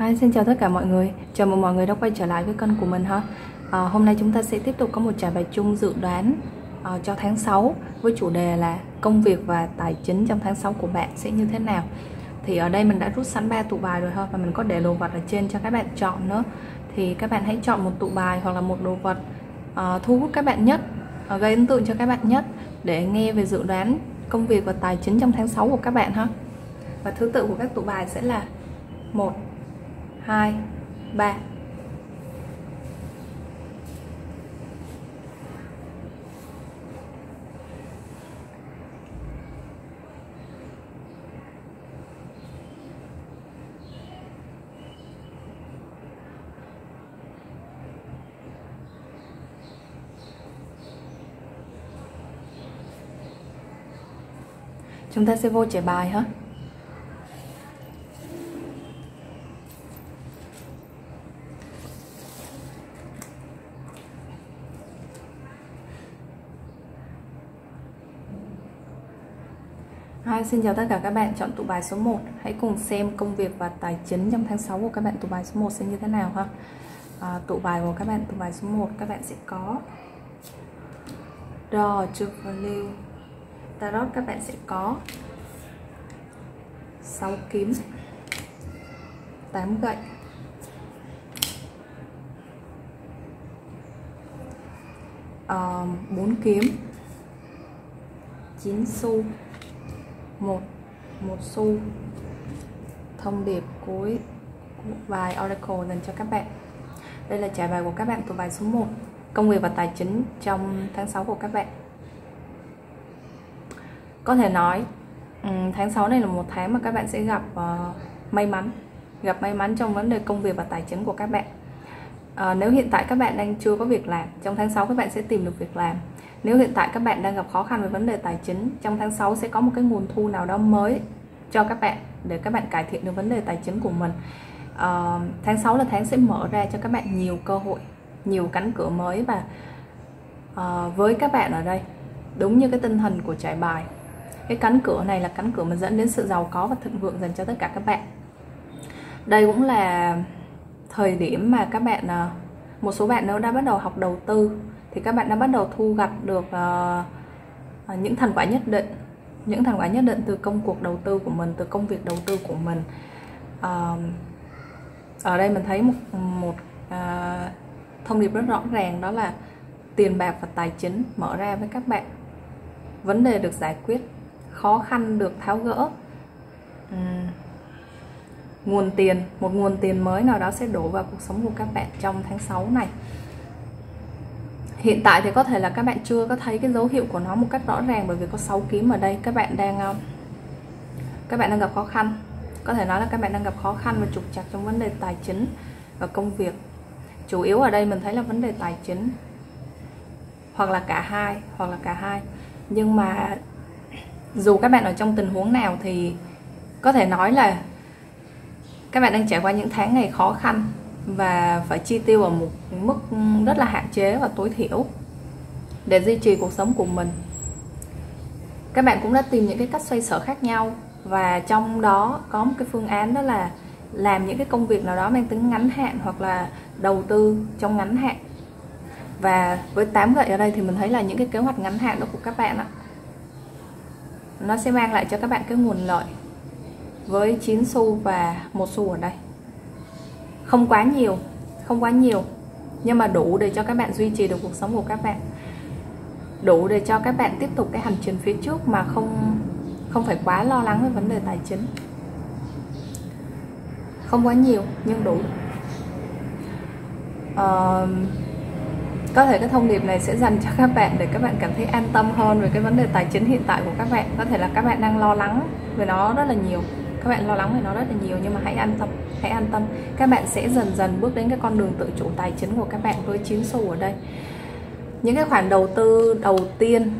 Hi, xin chào tất cả mọi người. Chào mừng mọi người đã quay trở lại với kênh của mình ha. À, hôm nay chúng ta sẽ tiếp tục có một trải bài chung dự đoán à, cho tháng 6 với chủ đề là công việc và tài chính trong tháng 6 của bạn sẽ như thế nào. Thì ở đây mình đã rút sẵn ba tụ bài rồi ha và mình có để đồ vật ở trên cho các bạn chọn nữa. Thì các bạn hãy chọn một tụ bài hoặc là một đồ vật à, thu hút các bạn nhất, à, gây ấn tượng cho các bạn nhất để nghe về dự đoán công việc và tài chính trong tháng 6 của các bạn ha. Và thứ tự của các tụ bài sẽ là 1 2 3 Chúng ta sẽ vô trẻ bài hết Mai, xin chào tất cả các bạn. Chọn tụ bài số 1 Hãy cùng xem công việc và tài chính trong tháng 6 của các bạn. Tụ bài số 1 sẽ như thế nào ha? À, Tụ bài của các bạn tụ bài số 1 các bạn sẽ có Draw to value Tarot các bạn sẽ có 6 kiếm 8 gậy. Ờ, uh, 4 kiếm 9 xu một một xu. Thông điệp cuối bài Oracle dành cho các bạn. Đây là trả bài của các bạn từ bài số 1 công việc và tài chính trong tháng 6 của các bạn. Có thể nói ừ, tháng 6 này là một tháng mà các bạn sẽ gặp ờ, may mắn. Gặp may mắn trong vấn đề công việc và tài chính của các bạn. À, nếu hiện tại các bạn đang chưa có việc làm trong tháng 6 các bạn sẽ tìm được việc làm nếu hiện tại các bạn đang gặp khó khăn về vấn đề tài chính trong tháng 6 sẽ có một cái nguồn thu nào đó mới cho các bạn để các bạn cải thiện được vấn đề tài chính của mình. Uh, tháng 6 là tháng sẽ mở ra cho các bạn nhiều cơ hội nhiều cánh cửa mới và uh, với các bạn ở đây đúng như cái tinh thần của trải bài. Cái cánh cửa này là cánh cửa mà dẫn đến sự giàu có và thịnh vượng dành cho tất cả các bạn. Đây cũng là thời điểm mà các bạn ờ, một số bạn nếu đã bắt đầu học đầu tư thì các bạn đã bắt đầu thu gặt được uh, những thành quả nhất định những thành quả nhất định từ công cuộc đầu tư của mình từ công việc đầu tư của mình. Uh, ở đây mình thấy một một uh, thông điệp rất rõ ràng đó là tiền bạc và tài chính mở ra với các bạn. Vấn đề được giải quyết khó khăn được tháo gỡ. Uhm, nguồn tiền một nguồn tiền mới nào đó sẽ đổ vào cuộc sống của các bạn trong tháng 6 này hiện tại thì có thể là các bạn chưa có thấy cái dấu hiệu của nó một cách rõ ràng bởi vì có 6 kiếm ở đây. Các bạn đang um, các bạn đang gặp khó khăn. Có thể nói là các bạn đang gặp khó khăn và trục trặc trong vấn đề tài chính và công việc. Chủ yếu ở đây mình thấy là vấn đề tài chính, hoặc là cả hai, hoặc là cả hai. Nhưng mà dù các bạn ở trong tình huống nào thì có thể nói là các bạn đang trải qua những tháng ngày khó khăn và phải chi tiêu ở một mức rất là hạn chế và tối thiểu để duy trì cuộc sống của mình. Các bạn cũng đã tìm những cái cách xoay sở khác nhau và trong đó có một cái phương án đó là làm những cái công việc nào đó mang tính ngắn hạn hoặc là đầu tư trong ngắn hạn. Và với 8 gậy ở đây thì mình thấy là những cái kế hoạch ngắn hạn đó của các bạn ạ nó sẽ mang lại cho các bạn cái nguồn lợi với 9 xu và một xu ở đây không quá nhiều không quá nhiều. Nhưng mà đủ để cho các bạn duy trì được cuộc sống của các bạn. Đủ để cho các bạn tiếp tục cái hành trình phía trước mà không không phải quá lo lắng về vấn đề tài chính. Không quá nhiều nhưng đủ. Uh, có thể cái thông điệp này sẽ dành cho các bạn để các bạn cảm thấy an tâm hơn về cái vấn đề tài chính hiện tại của các bạn. Có thể là các bạn đang lo lắng về nó rất là nhiều các bạn lo lắng về nó rất là nhiều nhưng mà hãy an tâm hãy an tâm. Các bạn sẽ dần dần bước đến cái con đường tự chủ tài chính của các bạn với chín xu ở đây. Những cái khoản đầu tư đầu tiên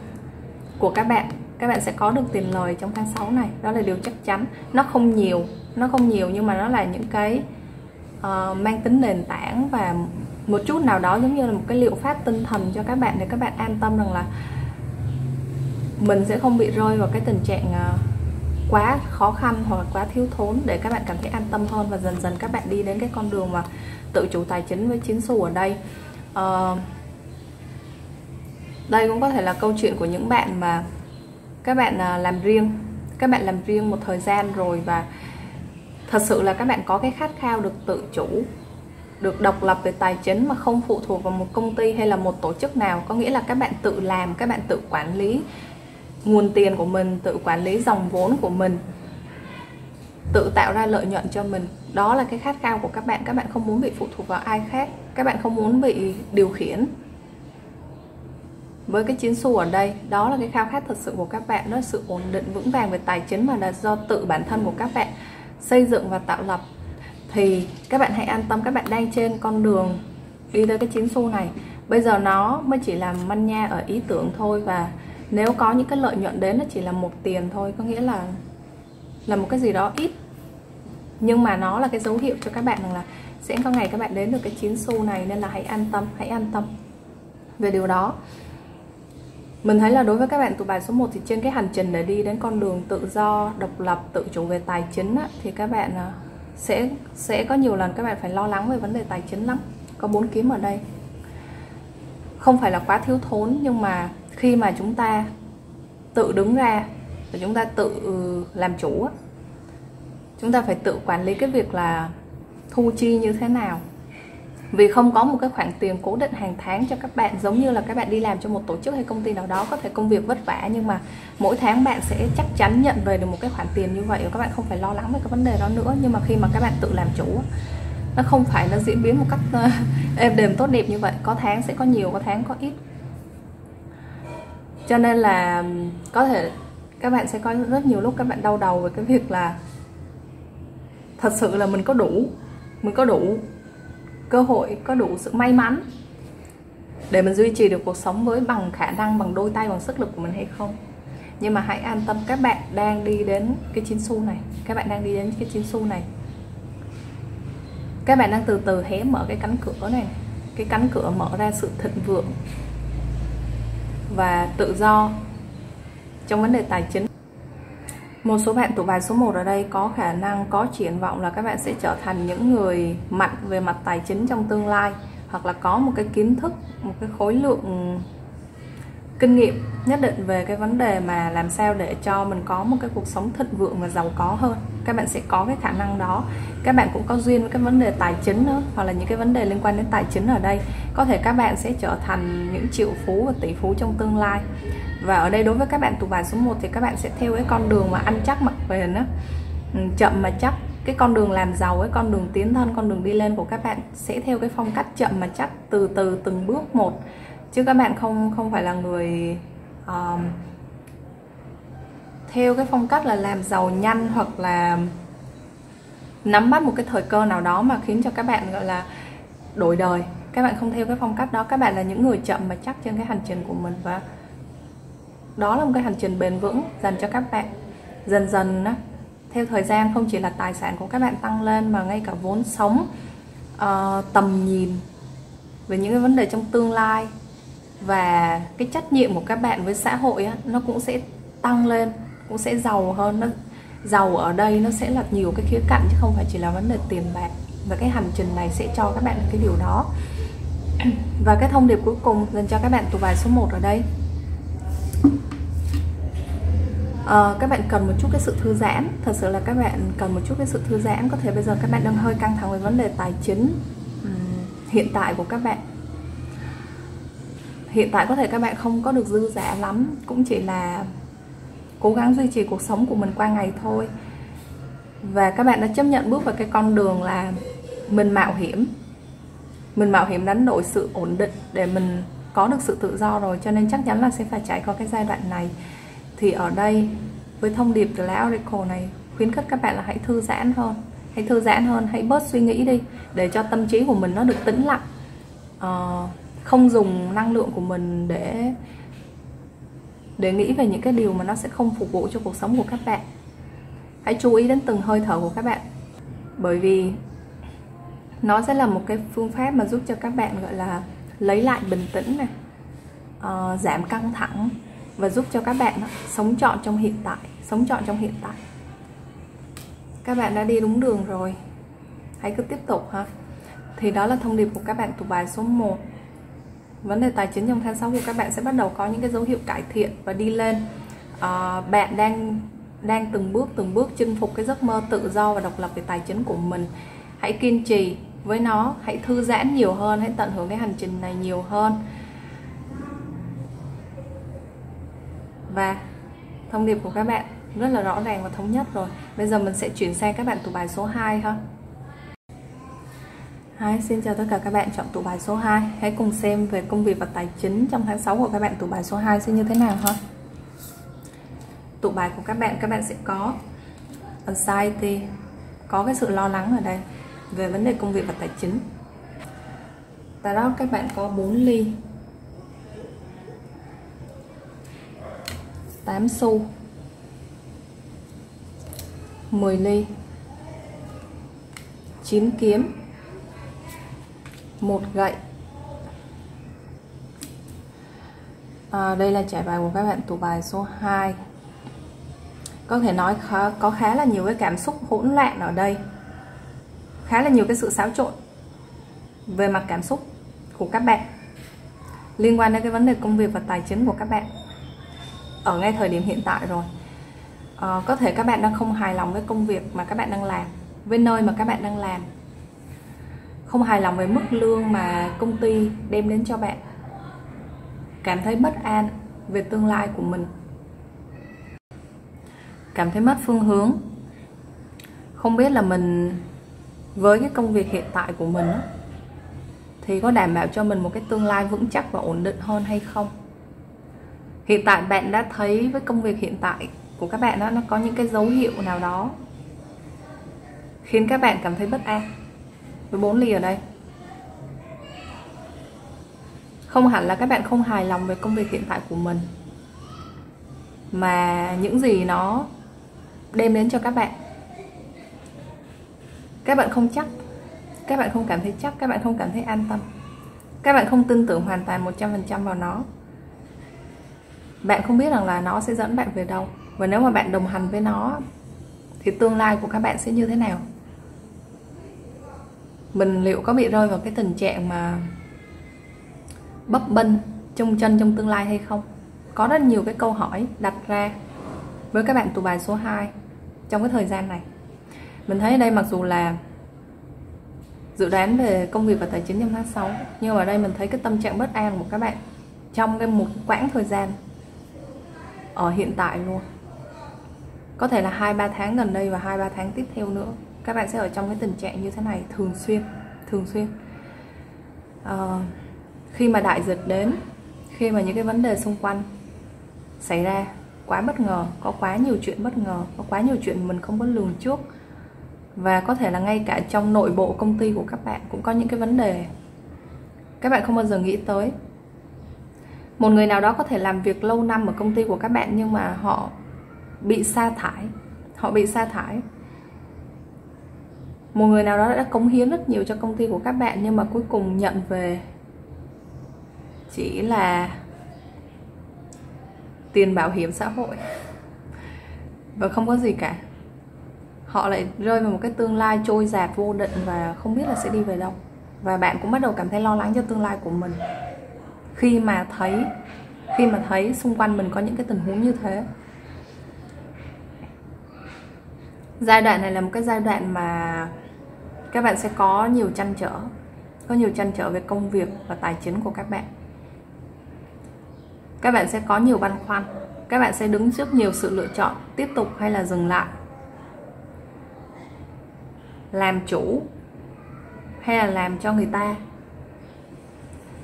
của các bạn các bạn sẽ có được tiền lời trong tháng 6 này. Đó là điều chắc chắn. Nó không nhiều nó không nhiều nhưng mà nó là những cái uh, mang tính nền tảng và một chút nào đó giống như là một cái liệu pháp tinh thần cho các bạn để các bạn an tâm rằng là mình sẽ không bị rơi vào cái tình trạng uh, quá khó khăn hoặc là quá thiếu thốn để các bạn cảm thấy an tâm hơn và dần dần các bạn đi đến cái con đường mà tự chủ tài chính với chính xu ở đây. Uh, đây cũng có thể là câu chuyện của những bạn mà các bạn uh, làm riêng các bạn làm riêng một thời gian rồi và thật sự là các bạn có cái khát khao được tự chủ được độc lập về tài chính mà không phụ thuộc vào một công ty hay là một tổ chức nào. Có nghĩa là các bạn tự làm các bạn tự quản lý nguồn tiền của mình, tự quản lý dòng vốn của mình, tự tạo ra lợi nhuận cho mình. Đó là cái khát khao của các bạn. Các bạn không muốn bị phụ thuộc vào ai khác. Các bạn không muốn bị điều khiển với cái chiến xu ở đây. Đó là cái khao khát thật sự của các bạn. Đó là sự ổn định, vững vàng về tài chính mà là do tự bản thân của các bạn xây dựng và tạo lập. Thì các bạn hãy an tâm, các bạn đang trên con đường đi tới cái chiến xu này. Bây giờ nó mới chỉ là manh nha ở ý tưởng thôi và nếu có những cái lợi nhuận đến nó chỉ là một tiền thôi có nghĩa là là một cái gì đó ít nhưng mà nó là cái dấu hiệu cho các bạn rằng là sẽ có ngày các bạn đến được cái chiến xu này nên là hãy an tâm hãy an tâm về điều đó mình thấy là đối với các bạn tụ bài số 1 thì trên cái hành trình để đi đến con đường tự do, độc lập, tự chủ về tài chính á, thì các bạn à, sẽ sẽ có nhiều lần các bạn phải lo lắng về vấn đề tài chính lắm. Có bốn kiếm ở đây. Không phải là quá thiếu thốn nhưng mà khi mà chúng ta tự đứng ra và chúng ta tự làm chủ chúng ta phải tự quản lý cái việc là thu chi như thế nào. Vì không có một cái khoản tiền cố định hàng tháng cho các bạn, giống như là các bạn đi làm cho một tổ chức hay công ty nào đó, có thể công việc vất vả, nhưng mà mỗi tháng bạn sẽ chắc chắn nhận về được một cái khoản tiền như vậy và các bạn không phải lo lắng về cái vấn đề đó nữa. Nhưng mà khi mà các bạn tự làm chủ nó không phải nó diễn biến một cách, êm đềm tốt đẹp như vậy. Có tháng sẽ có nhiều, có tháng có ít cho nên là có thể các bạn sẽ có rất nhiều lúc các bạn đau đầu về cái việc là thật sự là mình có đủ, mình có đủ cơ hội, có đủ sự may mắn để mình duy trì được cuộc sống với bằng khả năng, bằng đôi tay, bằng sức lực của mình hay không. Nhưng mà hãy an tâm, các bạn đang đi đến cái chiến xu này, các bạn đang đi đến cái chiến xu này. Các bạn đang từ từ hé mở cái cánh cửa này, cái cánh cửa mở ra sự thịnh vượng và tự do. Trong vấn đề tài chính một số bạn tụ bài số 1 ở đây có khả năng có triển vọng là các bạn sẽ trở thành những người mạnh về mặt tài chính trong tương lai hoặc là có một cái kiến thức, một cái khối lượng kinh nghiệm nhất định về cái vấn đề mà làm sao để cho mình có một cái cuộc sống thịnh vượng và giàu có hơn các bạn sẽ có cái khả năng đó. Các bạn cũng có duyên với cái vấn đề tài chính nữa hoặc là những cái vấn đề liên quan đến tài chính ở đây. Có thể các bạn sẽ trở thành những triệu phú và tỷ phú trong tương lai. Và ở đây đối với các bạn tụ bài số 1 thì các bạn sẽ theo cái con đường mà ăn chắc mặc bền á. Ừ, chậm mà chắc. Cái con đường làm giàu cái con đường tiến thân con đường đi lên của các bạn sẽ theo cái phong cách chậm mà chắc từ từ từng bước một. Chứ các bạn không không phải là người um, theo cái phong cách là làm giàu nhanh hoặc là nắm bắt một cái thời cơ nào đó mà khiến cho các bạn gọi là đổi đời. Các bạn không theo cái phong cách đó. Các bạn là những người chậm mà chắc trên cái hành trình của mình và đó là một cái hành trình bền vững dành cho các bạn. Dần dần á, theo thời gian không chỉ là tài sản của các bạn tăng lên mà ngay cả vốn sống uh, tầm nhìn về những cái vấn đề trong tương lai và cái trách nhiệm của các bạn với xã hội á, nó cũng sẽ tăng lên cũng sẽ giàu hơn nó giàu ở đây nó sẽ là nhiều cái khía cạnh chứ không phải chỉ là vấn đề tiền bạc. Và cái hành trình này sẽ cho các bạn cái điều đó. Và cái thông điệp cuối cùng dành cho các bạn tụ bài số 1 ở đây. À, các bạn cần một chút cái sự thư giãn. Thật sự là các bạn cần một chút cái sự thư giãn. Có thể bây giờ các bạn đang hơi căng thẳng về vấn đề tài chính hiện tại của các bạn. Hiện tại có thể các bạn không có được dư giả lắm. Cũng chỉ là cố gắng duy trì cuộc sống của mình qua ngày thôi. Và các bạn đã chấp nhận bước vào cái con đường là mình mạo hiểm. Mình mạo hiểm đánh đổi sự ổn định để mình có được sự tự do rồi cho nên chắc chắn là sẽ phải trải qua cái giai đoạn này. Thì ở đây với thông điệp từ lá Oracle này khuyến khích các bạn là hãy thư giãn hơn. Hãy thư giãn hơn hãy bớt suy nghĩ đi để cho tâm trí của mình nó được tĩnh lặng. Uh, không dùng năng lượng của mình để để nghĩ về những cái điều mà nó sẽ không phục vụ cho cuộc sống của các bạn. Hãy chú ý đến từng hơi thở của các bạn. Bởi vì nó sẽ là một cái phương pháp mà giúp cho các bạn gọi là lấy lại bình tĩnh này uh, giảm căng thẳng và giúp cho các bạn ờ, sống trọn trong hiện tại sống trọn trong hiện tại. Các bạn đã đi đúng đường rồi. Hãy cứ tiếp tục ha. Thì đó là thông điệp của các bạn tụ bài số 1 vấn đề tài chính trong tháng 6 của các bạn sẽ bắt đầu có những cái dấu hiệu cải thiện và đi lên. À, bạn đang đang từng bước từng bước chinh phục cái giấc mơ tự do và độc lập về tài chính của mình. Hãy kiên trì với nó hãy thư giãn nhiều hơn hãy tận hưởng cái hành trình này nhiều hơn. Và thông điệp của các bạn rất là rõ ràng và thống nhất rồi. Bây giờ mình sẽ chuyển sang các bạn tủ bài số 2 ha. Hi, xin chào tất cả các bạn chọn tủ bài số 2 Hãy cùng xem về công việc và tài chính trong tháng 6 của các bạn. Tủ bài số 2 sẽ như thế nào ha? Tủ bài của các bạn, các bạn sẽ có Anxiety Có cái sự lo lắng ở đây Về vấn đề công việc và tài chính. Tại đó các bạn có 4 ly. 8 xu. 10 ly. 9 kiếm một gậy. À, đây là trải bài của các bạn tụ bài số 2 có thể nói khá, có khá là nhiều cái cảm xúc hỗn loạn ở đây. Khá là nhiều cái sự xáo trộn về mặt cảm xúc của các bạn. Liên quan đến cái vấn đề công việc và tài chính của các bạn. Ở ngay thời điểm hiện tại rồi. À, có thể các bạn đang không hài lòng với công việc mà các bạn đang làm với nơi mà các bạn đang làm không hài lòng về mức lương mà công ty đem đến cho bạn. Cảm thấy bất an về tương lai của mình. Cảm thấy mất phương hướng. Không biết là mình, với cái công việc hiện tại của mình thì có đảm bảo cho mình một cái tương lai vững chắc và ổn định hơn hay không? Hiện tại bạn đã thấy với công việc hiện tại của các bạn đó nó có những cái dấu hiệu nào đó khiến các bạn cảm thấy bất an? Với 4 ly ở đây. Không hẳn là các bạn không hài lòng về công việc hiện tại của mình, mà những gì nó đem đến cho các bạn các bạn không chắc, các bạn không cảm thấy chắc, các bạn không cảm thấy an tâm, các bạn không tin tưởng hoàn toàn 100% vào nó. Bạn không biết rằng là nó sẽ dẫn bạn về đâu, và nếu mà bạn đồng hành với nó thì tương lai của các bạn sẽ như thế nào? Mình liệu có bị rơi vào cái tình trạng mà bấp bênh trong chân trong tương lai hay không? Có rất nhiều cái câu hỏi đặt ra với các bạn tụ bài số 2 trong cái thời gian này. Mình thấy ở đây mặc dù là dự đoán về công việc và tài chính trong tháng 6 nhưng mà đây mình thấy cái tâm trạng bất an của các bạn trong cái một quãng thời gian ở hiện tại luôn. Có thể là hai ba tháng gần đây và hai ba tháng tiếp theo nữa các bạn sẽ ở trong cái tình trạng như thế này thường xuyên thường xuyên. À, khi mà đại dịch đến khi mà những cái vấn đề xung quanh xảy ra quá bất ngờ có quá nhiều chuyện bất ngờ có quá nhiều chuyện mình không có lường trước và có thể là ngay cả trong nội bộ công ty của các bạn cũng có những cái vấn đề các bạn không bao giờ nghĩ tới. Một người nào đó có thể làm việc lâu năm ở công ty của các bạn nhưng mà họ bị sa thải họ bị sa thải một người nào đó đã cống hiến rất nhiều cho công ty của các bạn, nhưng mà cuối cùng nhận về chỉ là tiền bảo hiểm xã hội. Và không có gì cả. Họ lại rơi vào một cái tương lai trôi giạt vô định và không biết là sẽ đi về đâu. Và bạn cũng bắt đầu cảm thấy lo lắng cho tương lai của mình. Khi mà thấy, khi mà thấy xung quanh mình có những cái tình huống như thế giai đoạn này là một cái giai đoạn mà các bạn sẽ có nhiều trăn trở, có nhiều trăn trở về công việc và tài chính của các bạn. Các bạn sẽ có nhiều băn khoăn, các bạn sẽ đứng trước nhiều sự lựa chọn, tiếp tục hay là dừng lại? Làm chủ hay là làm cho người ta?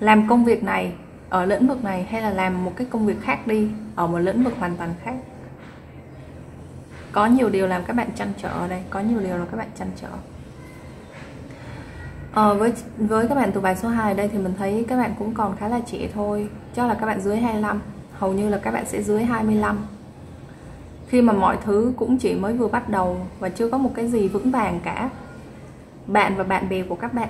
Làm công việc này ở lĩnh vực này hay là làm một cái công việc khác đi, ở một lĩnh vực hoàn toàn khác? Có nhiều điều làm các bạn chăn trở ở đây có nhiều điều làm các bạn chăn trở. Ờ, với với các bạn tụ bài số 2 ở đây thì mình thấy các bạn cũng còn khá là trẻ thôi Chắc là các bạn dưới 25 Hầu như là các bạn sẽ dưới 25 Khi mà mọi thứ cũng chỉ mới vừa bắt đầu Và chưa có một cái gì vững vàng cả Bạn và bạn bè của các bạn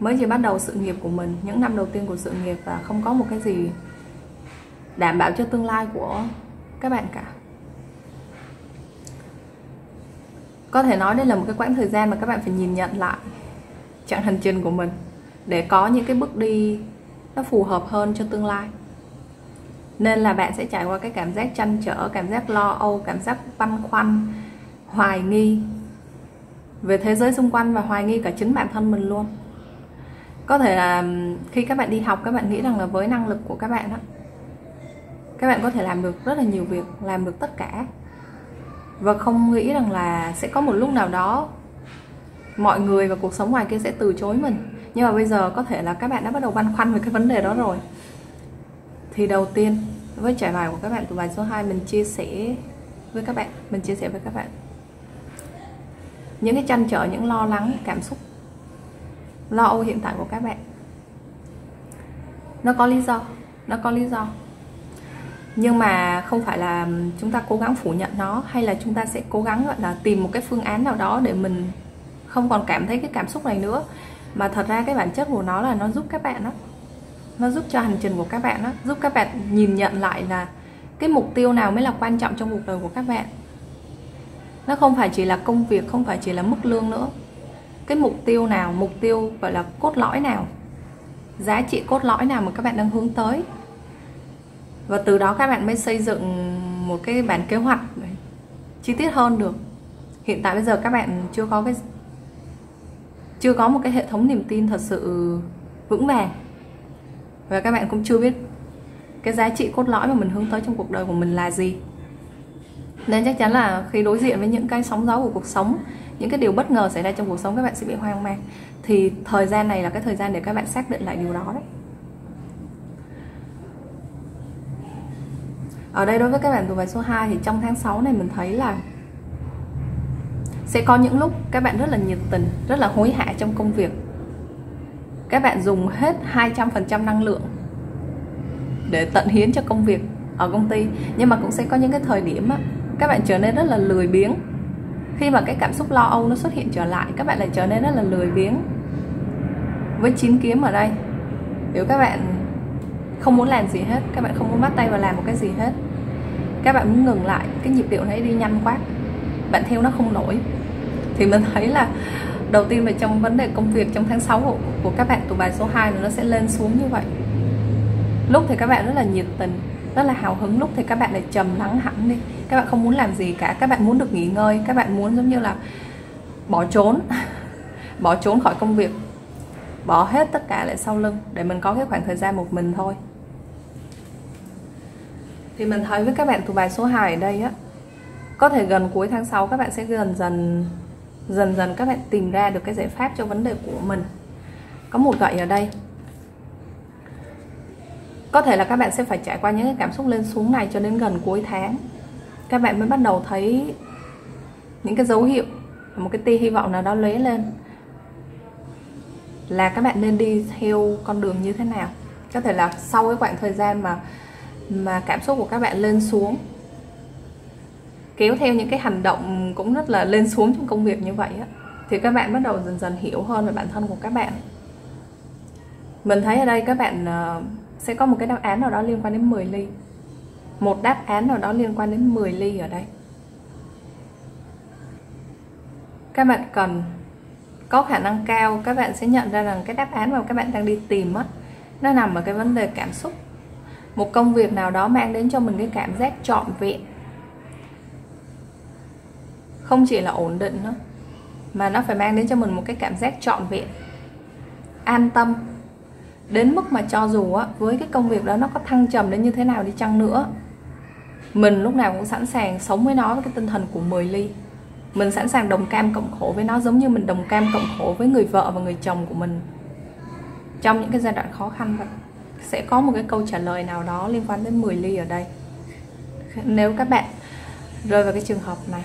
Mới chỉ bắt đầu sự nghiệp của mình Những năm đầu tiên của sự nghiệp Và không có một cái gì Đảm bảo cho tương lai của các bạn cả. Có thể nói đây là một cái quãng thời gian mà các bạn phải nhìn nhận lại chặng hành trình của mình để có những cái bước đi nó phù hợp hơn cho tương lai. Nên là bạn sẽ trải qua cái cảm giác chăn trở, cảm giác lo âu, cảm giác băn khoăn, hoài nghi về thế giới xung quanh và hoài nghi cả chính bản thân mình luôn. Có thể là khi các bạn đi học, các bạn nghĩ rằng là với năng lực của các bạn đó các bạn có thể làm được rất là nhiều việc, làm được tất cả. Và không nghĩ rằng là sẽ có một lúc nào đó mọi người và cuộc sống ngoài kia sẽ từ chối mình. Nhưng mà bây giờ có thể là các bạn đã bắt đầu băn khoăn về cái vấn đề đó rồi. Thì đầu tiên, với trải bài của các bạn từ bài số 2 mình chia sẻ với các bạn, mình chia sẻ với các bạn. Những cái chăn trở, những lo lắng, cảm xúc, lo âu hiện tại của các bạn. Nó có lý do, nó có lý do nhưng mà không phải là chúng ta cố gắng phủ nhận nó, hay là chúng ta sẽ cố gắng, gọi là, tìm một cái phương án nào đó để mình không còn cảm thấy cái cảm xúc này nữa. Mà thật ra cái bản chất của nó là nó giúp các bạn đó nó giúp cho hành trình của các bạn đó giúp các bạn nhìn nhận lại là cái mục tiêu nào mới là quan trọng trong cuộc đời của các bạn. Nó không phải chỉ là công việc, không phải chỉ là mức lương nữa. Cái mục tiêu nào, mục tiêu, gọi là, cốt lõi nào, giá trị cốt lõi nào mà các bạn đang hướng tới và từ đó các bạn mới xây dựng một cái bản kế hoạch chi tiết hơn được. Hiện tại bây giờ các bạn chưa có cái, chưa có một cái hệ thống niềm tin thật sự vững vàng. Và các bạn cũng chưa biết cái giá trị cốt lõi mà mình hướng tới trong cuộc đời của mình là gì. Nên chắc chắn là khi đối diện với những cái sóng gió của cuộc sống, những cái điều bất ngờ xảy ra trong cuộc sống, các bạn sẽ bị hoang mang. Thì thời gian này là cái thời gian để các bạn xác định lại điều đó đấy. Ở đây đối với các bạn tuổi bài số 2 thì trong tháng 6 này mình thấy là sẽ có những lúc các bạn rất là nhiệt tình rất là hối hả trong công việc. Các bạn dùng hết 200% năng lượng để tận hiến cho công việc ở công ty. Nhưng mà cũng sẽ có những cái thời điểm á, các bạn trở nên rất là lười biếng. Khi mà cái cảm xúc lo âu nó xuất hiện trở lại các bạn lại trở nên rất là lười biếng với chín kiếm ở đây. Nếu các bạn không muốn làm gì hết các bạn không muốn bắt tay vào làm một cái gì hết các bạn muốn ngừng lại cái nhịp điệu này đi nhanh quá bạn theo nó không nổi. Thì mình thấy là đầu tiên về trong vấn đề công việc trong tháng 6 của, của các bạn tụ bài số 2 nó sẽ lên xuống như vậy. Lúc thì các bạn rất là nhiệt tình rất là hào hứng lúc thì các bạn lại trầm lắng hẳn đi. Các bạn không muốn làm gì cả các bạn muốn được nghỉ ngơi các bạn muốn giống như là bỏ trốn bỏ trốn khỏi công việc bỏ hết tất cả lại sau lưng để mình có cái khoảng thời gian một mình thôi thì mình thấy với các bạn từ bài số 2 ở đây á, có thể gần cuối tháng 6 các bạn sẽ dần dần dần dần các bạn tìm ra được cái giải pháp cho vấn đề của mình. Có một gậy ở đây. Có thể là các bạn sẽ phải trải qua những cái cảm xúc lên xuống này cho đến gần cuối tháng. Các bạn mới bắt đầu thấy những cái dấu hiệu, một cái tia hy vọng nào đó lóe lên. Là các bạn nên đi theo con đường như thế nào. Có thể là sau cái khoảng thời gian mà mà cảm xúc của các bạn lên xuống. Kéo theo những cái hành động cũng rất là lên xuống trong công việc như vậy á, thì các bạn bắt đầu dần dần hiểu hơn về bản thân của các bạn. Mình thấy ở đây các bạn ờ, sẽ có một cái đáp án nào đó liên quan đến 10 ly. Một đáp án nào đó liên quan đến 10 ly ở đây. Các bạn cần có khả năng cao, các bạn sẽ nhận ra rằng cái đáp án mà các bạn đang đi tìm á, nó nằm ở cái vấn đề cảm xúc một công việc nào đó mang đến cho mình cái cảm giác trọn vẹn. Không chỉ là ổn định nữa, mà nó phải mang đến cho mình một cái cảm giác trọn vẹn, an tâm. Đến mức mà cho dù á, với cái công việc đó nó có thăng trầm đến như thế nào đi chăng nữa, mình lúc nào cũng sẵn sàng sống với nó với cái tinh thần của 10 ly. Mình sẵn sàng đồng cam cộng khổ với nó giống như mình đồng cam cộng khổ với người vợ và người chồng của mình trong những cái giai đoạn khó khăn vậy sẽ có một cái câu trả lời nào đó liên quan đến 10 ly ở đây. Nếu các bạn rơi vào cái trường hợp này,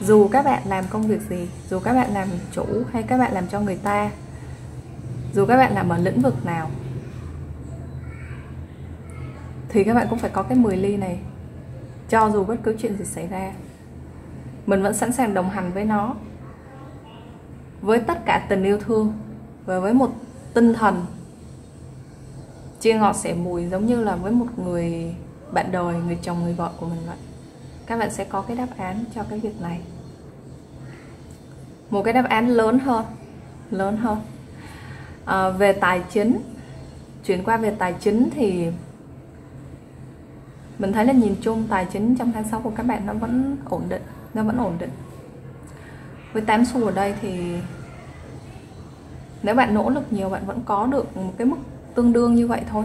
dù các bạn làm công việc gì, dù các bạn làm chủ hay các bạn làm cho người ta, dù các bạn làm ở lĩnh vực nào, thì các bạn cũng phải có cái 10 ly này. Cho dù bất cứ chuyện gì xảy ra, mình vẫn sẵn sàng đồng hành với nó, với tất cả tình yêu thương và với một tinh thần chia ngọt sẻ mùi giống như là với một người bạn đời người chồng người vợ của mình vậy. Các bạn sẽ có cái đáp án cho cái việc này. Một cái đáp án lớn hơn lớn hơn. À, về tài chính chuyển qua về tài chính thì mình thấy là nhìn chung tài chính trong tháng 6 của các bạn nó vẫn ổn định nó vẫn ổn định. Với 8 xu ở đây thì nếu bạn nỗ lực nhiều bạn vẫn có được một cái mức tương đương như vậy thôi.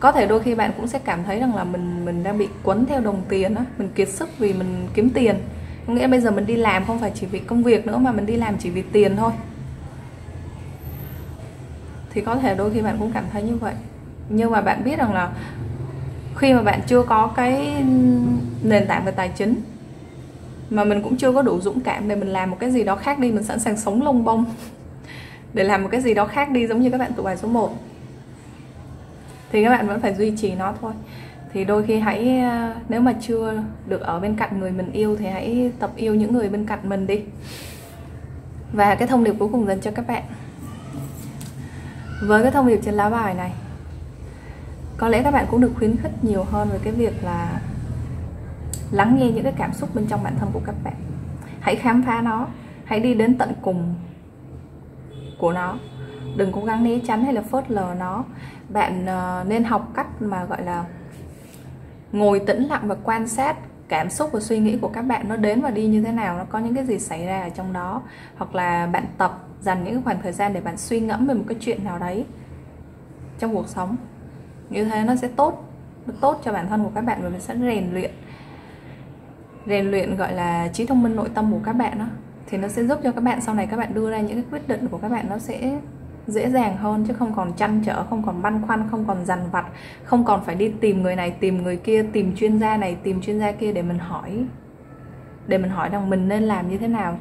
Có thể đôi khi bạn cũng sẽ cảm thấy rằng là mình mình đang bị quấn theo đồng tiền á, mình kiệt sức vì mình kiếm tiền. Có nghĩa bây giờ mình đi làm không phải chỉ vì công việc nữa mà mình đi làm chỉ vì tiền thôi. Thì có thể đôi khi bạn cũng cảm thấy như vậy. Nhưng mà bạn biết rằng là khi mà bạn chưa có cái nền tảng về tài chính, mà mình cũng chưa có đủ dũng cảm để mình làm một cái gì đó khác đi, mình sẵn sàng sống lông bông để làm một cái gì đó khác đi giống như các bạn tụ bài số 1 thì các bạn vẫn phải duy trì nó thôi. Thì đôi khi hãy ờ, nếu mà chưa được ở bên cạnh người mình yêu thì hãy tập yêu những người bên cạnh mình đi. Và cái thông điệp cuối cùng dành cho các bạn. Với cái thông điệp trên lá bài này, có lẽ các bạn cũng được khuyến khích nhiều hơn về cái việc là lắng nghe những cái cảm xúc bên trong bản thân của các bạn. Hãy khám phá nó. Hãy đi đến tận cùng của nó. Đừng cố gắng né tránh hay là phớt lờ nó. Bạn uh, nên học cách mà gọi là ngồi tĩnh lặng và quan sát cảm xúc và suy nghĩ của các bạn nó đến và đi như thế nào nó có những cái gì xảy ra ở trong đó. Hoặc là bạn tập dành những khoảng thời gian để bạn suy ngẫm về một cái chuyện nào đấy trong cuộc sống. Như thế nó sẽ tốt nó tốt cho bản thân của các bạn và mình sẽ rèn luyện. Rèn luyện gọi là trí thông minh nội tâm của các bạn đó thì nó sẽ giúp cho các bạn sau này các bạn đưa ra những cái quyết định của các bạn nó sẽ dễ dàng hơn, chứ không còn chăn trở, không còn băn khoăn, không còn dằn vặt, không còn phải đi tìm người này, tìm người kia, tìm chuyên gia này, tìm chuyên gia kia để mình hỏi, để mình hỏi rằng mình nên làm như thế nào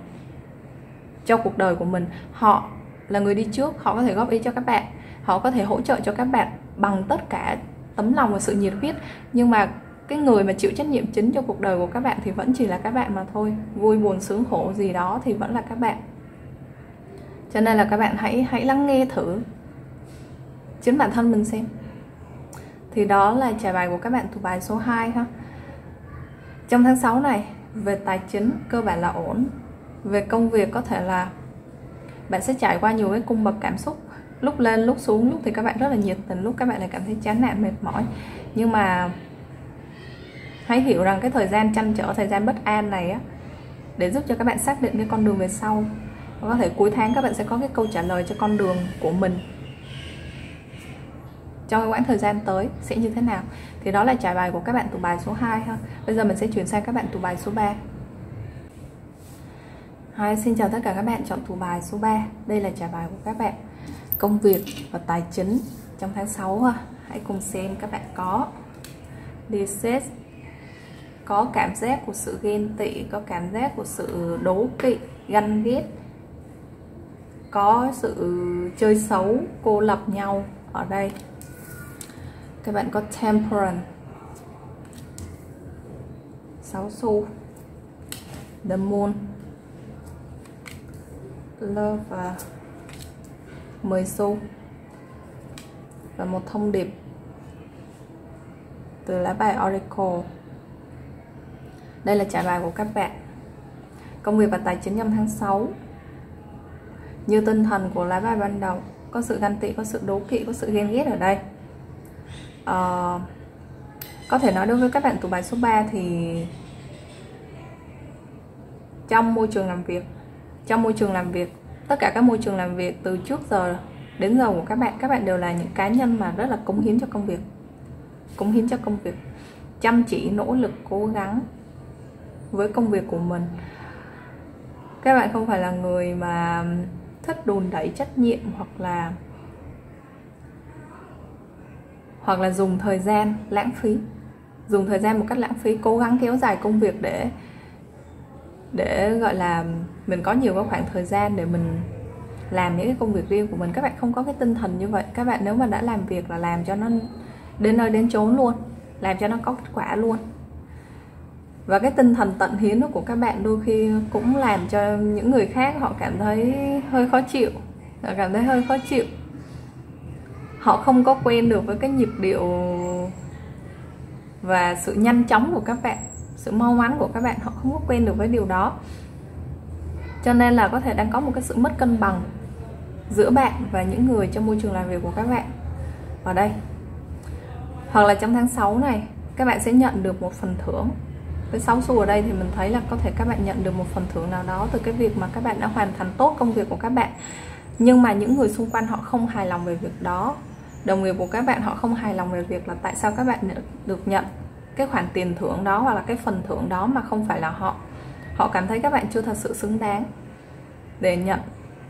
cho cuộc đời của mình. Họ là người đi trước, họ có thể góp ý cho các bạn, họ có thể hỗ trợ cho các bạn bằng tất cả tấm lòng và sự nhiệt huyết, nhưng mà cái người mà chịu trách nhiệm chính cho cuộc đời của các bạn thì vẫn chỉ là các bạn mà thôi. Vui buồn, sướng khổ gì đó thì vẫn là các bạn. Cho nên là các bạn hãy hãy lắng nghe thử. Chính bản thân mình xem. Thì đó là trải bài của các bạn thuộc bài số 2 ha. Trong tháng 6 này, về tài chính, cơ bản là ổn. Về công việc có thể là bạn sẽ trải qua nhiều cái cung bậc cảm xúc. Lúc lên, lúc xuống, lúc thì các bạn rất là nhiệt tình, lúc các bạn lại cảm thấy chán nản, mệt mỏi. Nhưng mà hãy hiểu rằng cái thời gian chăn trở thời gian bất an này á để giúp cho các bạn xác định cái con đường về sau. Có thể cuối tháng các bạn sẽ có cái câu trả lời cho con đường của mình. Trong cái quãng thời gian tới sẽ như thế nào? Thì đó là trải bài của các bạn tụ bài số 2 ha. Bây giờ mình sẽ chuyển sang các bạn tụ bài số 3 Hi, xin chào tất cả các bạn chọn tụ bài số 3 đây là trải bài của các bạn. Công việc và tài chính trong tháng 6 ha. Hãy cùng xem các bạn có. Disease có cảm giác của sự ghen tị, có cảm giác của sự đố kỵ, ganh ghét, có sự chơi xấu, cô lập nhau ở đây. Các bạn có temperance. 6 xu. The moon. Love và 10 xu. Và một thông điệp từ lá bài Oracle đây là trả bài của các bạn. Công việc và tài chính năm tháng 6 như tinh thần của lá bài ban đầu có sự ganh tị có sự đố kỵ có sự ghen ghét ở đây. À, có thể nói đối với các bạn tụ bài số 3 thì trong môi trường làm việc trong môi trường làm việc tất cả các môi trường làm việc từ trước giờ đến giờ của các bạn các bạn đều là những cá nhân mà rất là cống hiến cho công việc cống hiến cho công việc chăm chỉ nỗ lực cố gắng với công việc của mình. Các bạn không phải là người mà thích đùn đẩy trách nhiệm hoặc là hoặc là dùng thời gian lãng phí. Dùng thời gian một cách lãng phí, cố gắng kéo dài công việc để để gọi là mình có nhiều cái khoảng thời gian để mình làm những cái công việc riêng của mình. Các bạn không có cái tinh thần như vậy. Các bạn nếu mà đã làm việc là làm cho nó đến nơi đến chốn luôn, làm cho nó có kết quả luôn và cái tinh thần tận hiến của các bạn đôi khi cũng làm cho những người khác họ cảm thấy hơi khó chịu, họ cảm thấy hơi khó chịu. Họ không có quen được với cái nhịp điệu và sự nhanh chóng của các bạn, sự mau mắn của các bạn, họ không có quen được với điều đó. Cho nên là có thể đang có một cái sự mất cân bằng giữa bạn và những người trong môi trường làm việc của các bạn. Ở đây, hoặc là trong tháng 6 này, các bạn sẽ nhận được một phần thưởng với 6 xu ở đây thì mình thấy là có thể các bạn nhận được một phần thưởng nào đó từ cái việc mà các bạn đã hoàn thành tốt công việc của các bạn. Nhưng mà những người xung quanh họ không hài lòng về việc đó. Đồng nghiệp của các bạn họ không hài lòng về việc là tại sao các bạn được nhận cái khoản tiền thưởng đó hoặc là cái phần thưởng đó mà không phải là họ. Họ cảm thấy các bạn chưa thật sự xứng đáng để nhận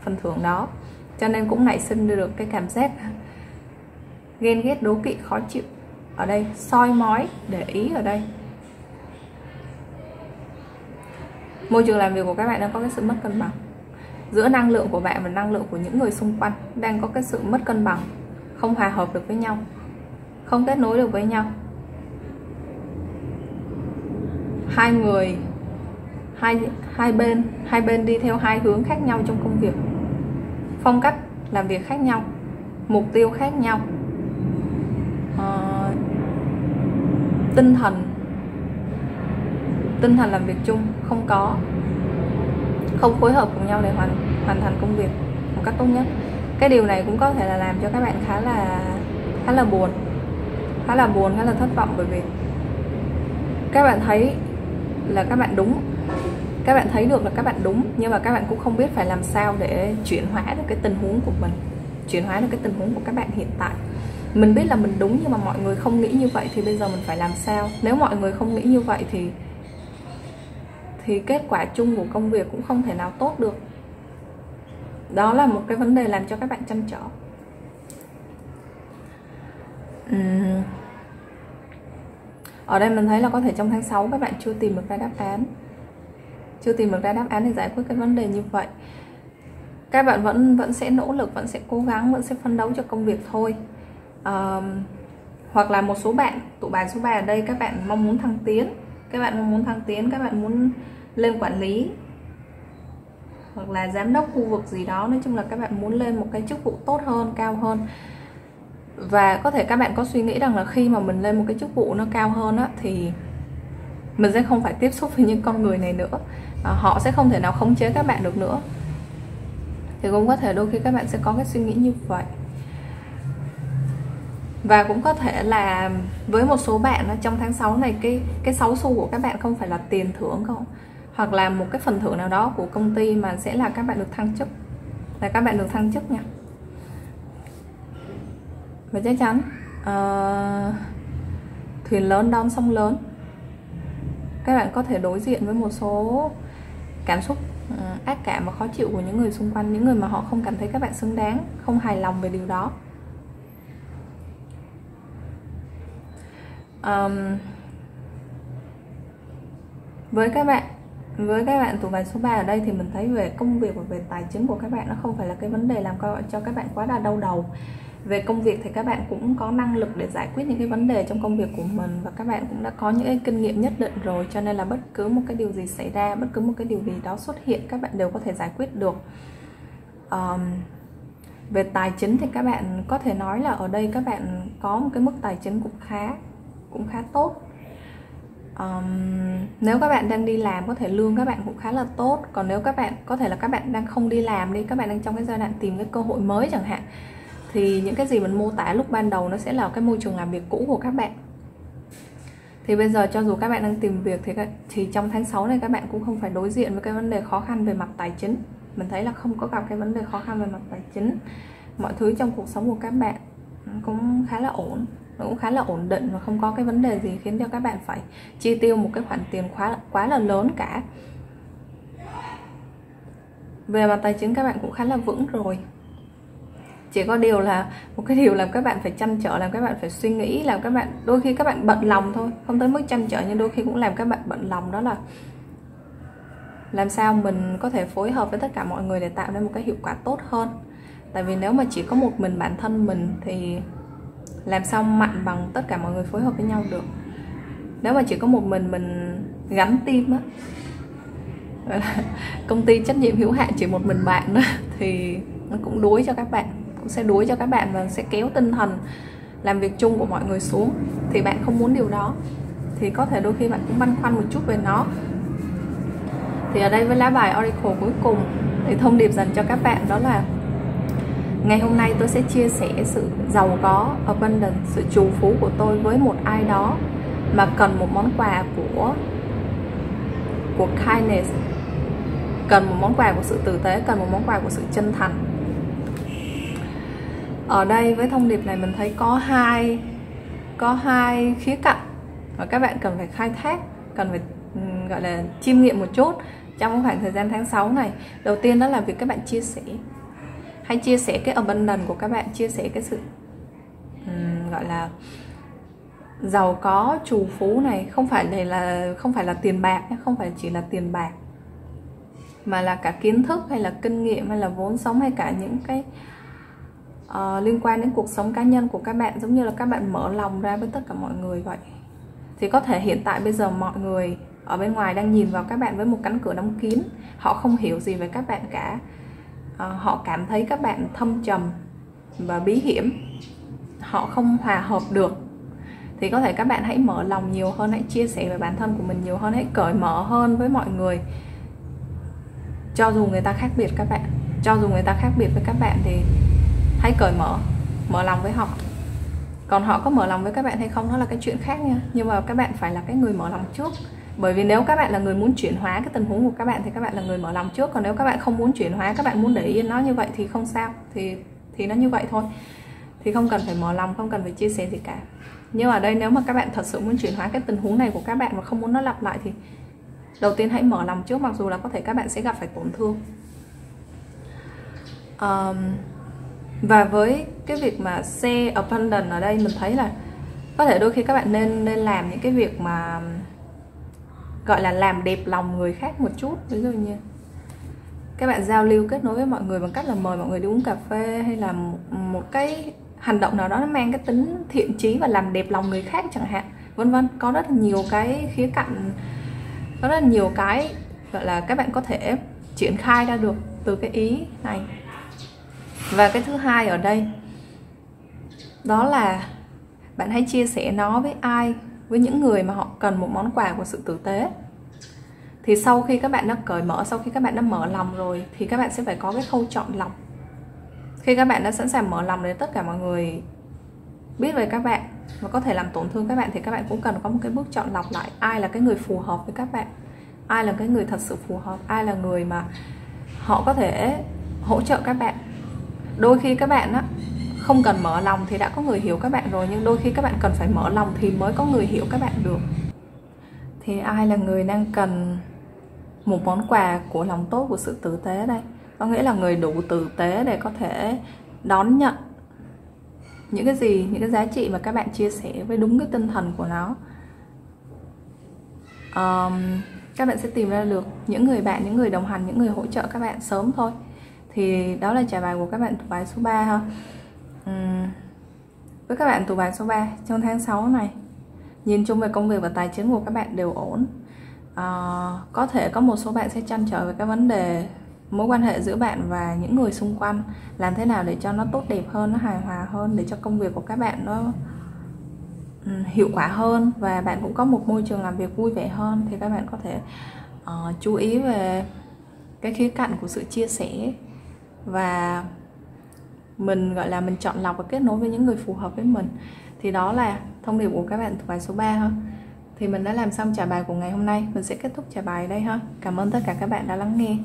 phần thưởng đó. Cho nên cũng nảy sinh được cái cảm giác ghen ghét, đố kỵ, khó chịu ở đây, soi mói, để ý ở đây. Môi trường làm việc của các bạn đang có cái sự mất cân bằng. Giữa năng lượng của bạn và năng lượng của những người xung quanh đang có cái sự mất cân bằng không hòa hợp được với nhau không kết nối được với nhau. Hai người hai hai bên hai bên đi theo hai hướng khác nhau trong công việc. Phong cách làm việc khác nhau mục tiêu khác nhau. À, tinh thần tinh thần làm việc chung, không có, không phối hợp cùng nhau để hoàn hoàn thành công việc một cách tốt nhất. Cái điều này cũng có thể là làm cho các bạn khá là khá là buồn, khá là buồn, khá là thất vọng bởi vì các bạn thấy là các bạn đúng. Các bạn thấy được là các bạn đúng, nhưng mà các bạn cũng không biết phải làm sao để chuyển hóa được cái tình huống của mình, chuyển hóa được cái tình huống của các bạn hiện tại. Mình biết là mình đúng, nhưng mà mọi người không nghĩ như vậy thì bây giờ mình phải làm sao? Nếu mọi người không nghĩ như vậy thì thì kết quả chung của công việc cũng không thể nào tốt được. Đó là một cái vấn đề làm cho các bạn chăn trở uhm. ở đây mình thấy là có thể trong tháng 6 các bạn chưa tìm được ra đáp án. Chưa tìm được ra đáp án để giải quyết cái vấn đề như vậy. Các bạn vẫn vẫn sẽ nỗ lực vẫn sẽ cố gắng vẫn sẽ phấn đấu cho công việc thôi. À, hoặc là một số bạn tụ bài số 3 ở đây các bạn mong muốn thăng tiến. Các bạn mong muốn thăng tiến các bạn muốn lên quản lý. Hoặc là giám đốc khu vực gì đó nói chung là các bạn muốn lên một cái chức vụ tốt hơn cao hơn. Và có thể các bạn có suy nghĩ rằng là khi mà mình lên một cái chức vụ nó cao hơn á thì mình sẽ không phải tiếp xúc với những con người này nữa. À, họ sẽ không thể nào khống chế các bạn được nữa. Thì cũng có thể đôi khi các bạn sẽ có cái suy nghĩ như vậy. Và cũng có thể là với một số bạn trong tháng 6 này cái cái sáu xu của các bạn không phải là tiền thưởng không? Hoặc là một cái phần thưởng nào đó của công ty mà sẽ là các bạn được thăng chức. Là các bạn được thăng chức nha. Và chắc chắn uh, thuyền lớn đón sông lớn. Các bạn có thể đối diện với một số cảm xúc uh, ác cảm và khó chịu của những người xung quanh những người mà họ không cảm thấy các bạn xứng đáng không hài lòng về điều đó. Um, với các bạn với các bạn tuổi bài số 3 ở đây thì mình thấy về công việc và về tài chính của các bạn nó không phải là cái vấn đề làm cho các bạn quá là đau đầu. Về công việc thì các bạn cũng có năng lực để giải quyết những cái vấn đề trong công việc của mình và các bạn cũng đã có những cái kinh nghiệm nhất định rồi cho nên là bất cứ một cái điều gì xảy ra bất cứ một cái điều gì đó xuất hiện các bạn đều có thể giải quyết được. Um, về tài chính thì các bạn có thể nói là ở đây các bạn có một cái mức tài chính cũng khá cũng khá tốt um, nếu các bạn đang đi làm có thể lương các bạn cũng khá là tốt. Còn nếu các bạn có thể là các bạn đang không đi làm đi các bạn đang trong cái giai đoạn tìm cái cơ hội mới chẳng hạn thì những cái gì mình mô tả lúc ban đầu nó sẽ là cái môi trường làm việc cũ của các bạn. Thì bây giờ cho dù các bạn đang tìm việc thì thì trong tháng 6 này các bạn cũng không phải đối diện với cái vấn đề khó khăn về mặt tài chính. Mình thấy là không có gặp cái vấn đề khó khăn về mặt tài chính. Mọi thứ trong cuộc sống của các bạn cũng khá là ổn nó cũng khá là ổn định và không có cái vấn đề gì khiến cho các bạn phải chi tiêu một cái khoản tiền quá quá là lớn cả. Về mặt tài chính các bạn cũng khá là vững rồi. Chỉ có điều là, một cái điều làm các bạn phải chăn trở, làm các bạn phải suy nghĩ làm các bạn, đôi khi các bạn bận lòng thôi, không tới mức chăn trở nhưng đôi khi cũng làm các bạn bận lòng, đó là làm sao mình có thể phối hợp với tất cả mọi người để tạo ra một cái hiệu quả tốt hơn. Tại vì nếu mà chỉ có một mình bản thân mình thì làm sao mạnh bằng tất cả mọi người phối hợp với nhau được. Nếu mà chỉ có một mình mình gắn tim á công ty trách nhiệm hữu hạn chỉ một mình bạn đó thì nó cũng đuối cho các bạn, cũng sẽ đuối cho các bạn và sẽ kéo tinh thần làm việc chung của mọi người xuống. Thì bạn không muốn điều đó, thì có thể đôi khi bạn cũng băn khoăn một chút về nó. Thì ở đây với lá bài Oracle cuối cùng, thì thông điệp dành cho các bạn đó là ngày hôm nay tôi sẽ chia sẻ sự giàu có, abundance, sự trù phú của tôi với một ai đó mà cần một món quà của của kindness. Cần một món quà của sự tử tế, cần một món quà của sự chân thành. Ở đây với thông điệp này mình thấy có hai có hai khía cạnh mà các bạn cần phải khai thác, cần phải gọi là chiêm nghiệm một chút trong khoảng thời gian tháng 6 này. Đầu tiên đó là việc các bạn chia sẻ hãy chia sẻ cái abundance của các bạn chia sẻ cái sự um, gọi là giàu có trù phú này. Không phải này là không phải là tiền bạc không phải chỉ là tiền bạc mà là cả kiến thức hay là kinh nghiệm hay là vốn sống hay cả những cái uh, liên quan đến cuộc sống cá nhân của các bạn. Giống như là các bạn mở lòng ra với tất cả mọi người vậy. Thì có thể hiện tại bây giờ mọi người ở bên ngoài đang nhìn vào các bạn với một cánh cửa đóng kín. Họ không hiểu gì về các bạn cả. Ờ, họ cảm thấy các bạn thâm trầm và bí hiểm. Họ không hòa hợp được. Thì có thể các bạn hãy mở lòng nhiều hơn, hãy chia sẻ về bản thân của mình nhiều hơn, hãy cởi mở hơn với mọi người. Cho dù người ta khác biệt các bạn, cho dù người ta khác biệt với các bạn thì hãy cởi mở mở lòng với họ. Còn họ có mở lòng với các bạn hay không đó là cái chuyện khác nha. Nhưng mà các bạn phải là cái người mở lòng trước bởi vì nếu các bạn là người muốn chuyển hóa cái tình huống của các bạn thì các bạn là người mở lòng trước. Còn nếu các bạn không muốn chuyển hóa các bạn muốn để yên nó như vậy thì không sao. Thì thì nó như vậy thôi. Thì không cần phải mở lòng không cần phải chia sẻ gì cả. Nhưng ở đây nếu mà các bạn thật sự muốn chuyển hóa cái tình huống này của các bạn và không muốn nó lặp lại thì đầu tiên hãy mở lòng trước. Mặc dù là có thể các bạn sẽ gặp phải tổn thương. Um, và với cái việc mà xe abundant ở đây mình thấy là có thể đôi khi các bạn nên nên làm những cái việc mà gọi là làm đẹp lòng người khác một chút. Ví dụ như các bạn giao lưu kết nối với mọi người bằng cách là mời mọi người đi uống cà phê hay là một, một cái hành động nào đó nó mang cái tính thiện chí và làm đẹp lòng người khác chẳng hạn vân vân. Có rất là nhiều cái khía cạnh có rất là nhiều cái gọi là các bạn có thể triển khai ra được từ cái ý này. Và cái thứ hai ở đây đó là bạn hãy chia sẻ nó với ai với những người mà họ cần một món quà của sự tử tế. Thì sau khi các bạn đã cởi mở, sau khi các bạn đã mở lòng rồi, thì các bạn sẽ phải có cái khâu chọn lọc. Khi các bạn đã sẵn sàng mở lòng để tất cả mọi người biết về các bạn và có thể làm tổn thương các bạn, thì các bạn cũng cần có một cái bước chọn lọc lại ai là cái người phù hợp với các bạn, ai là cái người thật sự phù hợp, ai là người mà họ có thể hỗ trợ các bạn. Đôi khi các bạn á không cần mở lòng thì đã có người hiểu các bạn rồi nhưng đôi khi các bạn cần phải mở lòng thì mới có người hiểu các bạn được. Thì ai là người đang cần một món quà của lòng tốt của sự tử tế đây? Có nghĩa là người đủ tử tế để có thể đón nhận những cái gì những cái giá trị mà các bạn chia sẻ với đúng cái tinh thần của nó. Um, các bạn sẽ tìm ra được những người bạn những người đồng hành những người hỗ trợ các bạn sớm thôi. Thì đó là trả bài của các bạn thuộc bài số 3 ha uhm. với các bạn tủ bài số 3 trong tháng 6 này nhìn chung về công việc và tài chính của các bạn đều ổn à, có thể có một số bạn sẽ chăn trở về các vấn đề mối quan hệ giữa bạn và những người xung quanh làm thế nào để cho nó tốt đẹp hơn nó hài hòa hơn để cho công việc của các bạn nó um, hiệu quả hơn và bạn cũng có một môi trường làm việc vui vẻ hơn thì các bạn có thể uh, chú ý về cái khía cạnh của sự chia sẻ và mình, gọi là, mình chọn lọc và kết nối với những người phù hợp với mình. Thì đó là thông điệp của các bạn thuộc bài số 3 ha. Thì mình đã làm xong trả bài của ngày hôm nay. Mình sẽ kết thúc trả bài đây ha. Cảm ơn tất cả các bạn đã lắng nghe.